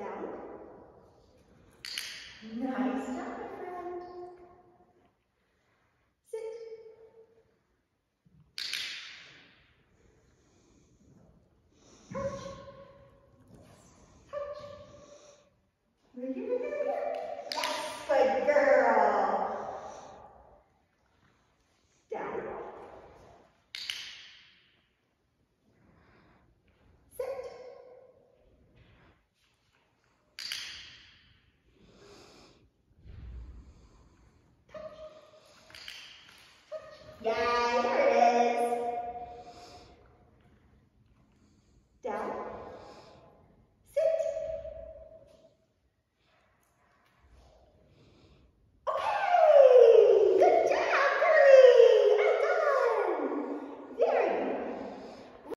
down, nine, down,